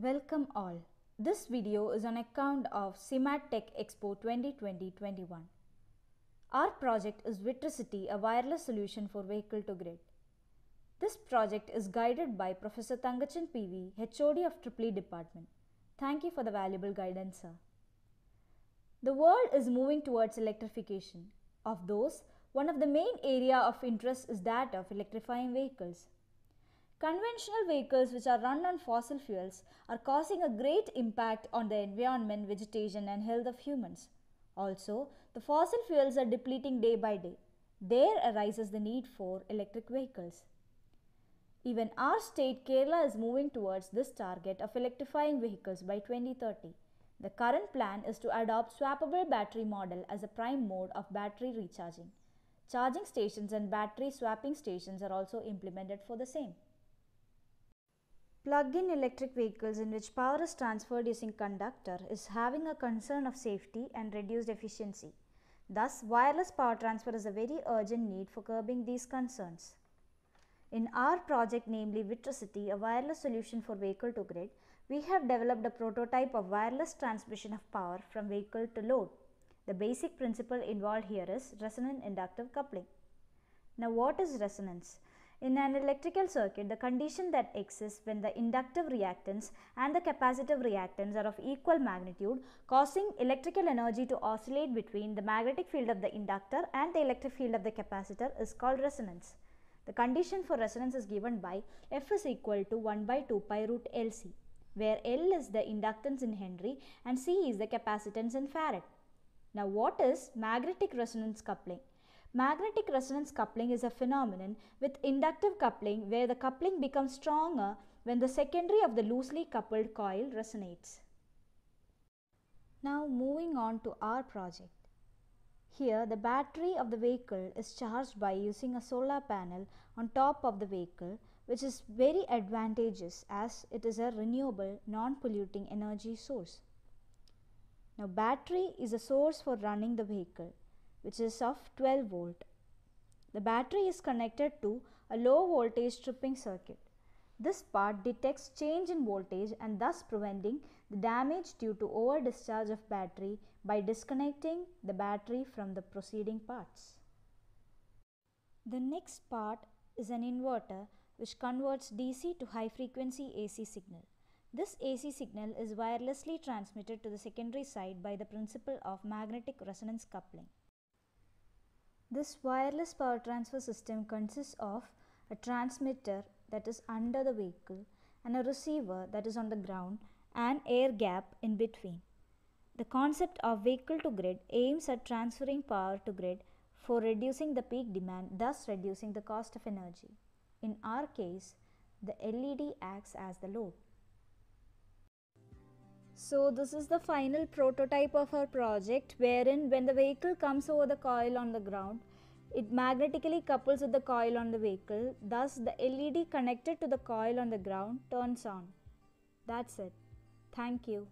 Welcome all. This video is on account of SIMAT Tech Expo 2020-21. Our project is WiTricity, a wireless solution for vehicle to grid. This project is guided by Professor Thangachan PV, HOD of EEE Department. Thank you for the valuable guidance, sir. The world is moving towards electrification. Of those, one of the main area of interest is that of electrifying vehicles. Conventional vehicles which are run on fossil fuels are causing a great impact on the environment, vegetation and health of humans. Also, the fossil fuels are depleting day by day. There arises the need for electric vehicles. Even our state Kerala is moving towards this target of electrifying vehicles by 2030. The current plan is to adopt swappable battery model as a prime mode of battery recharging. Charging stations and battery swapping stations are also implemented for the same. Plug-in electric vehicles in which power is transferred using conductor is having a concern of safety and reduced efficiency. Thus, wireless power transfer is a very urgent need for curbing these concerns. In our project namely WiTricity, a wireless solution for vehicle to grid, we have developed a prototype of wireless transmission of power from vehicle to load. The basic principle involved here is resonant inductive coupling. Now what is resonance? In an electrical circuit, the condition that exists when the inductive reactance and the capacitive reactance are of equal magnitude, causing electrical energy to oscillate between the magnetic field of the inductor and the electric field of the capacitor is called resonance. The condition for resonance is given by F is equal to 1 by 2 pi root LC, where L is the inductance in Henry and C is the capacitance in Farad. Now what is magnetic resonance coupling? Magnetic resonance coupling is a phenomenon with inductive coupling where the coupling becomes stronger when the secondary of the loosely coupled coil resonates. Now moving on to our project. Here the battery of the vehicle is charged by using a solar panel on top of the vehicle which is very advantageous as it is a renewable non-polluting energy source. Now battery is a source for running the vehicle which is of 12 volt. The battery is connected to a low voltage tripping circuit. This part detects change in voltage and thus preventing the damage due to over discharge of battery by disconnecting the battery from the preceding parts. The next part is an inverter which converts DC to high frequency AC signal. This AC signal is wirelessly transmitted to the secondary side by the principle of magnetic resonance coupling. This wireless power transfer system consists of a transmitter that is under the vehicle and a receiver that is on the ground and air gap in between. The concept of vehicle to grid aims at transferring power to grid for reducing the peak demand, thus reducing the cost of energy. In our case, the LED acts as the load. So this is the final prototype of our project wherein when the vehicle comes over the coil on the ground, it magnetically couples with the coil on the vehicle. Thus the LED connected to the coil on the ground turns on. That's it. Thank you.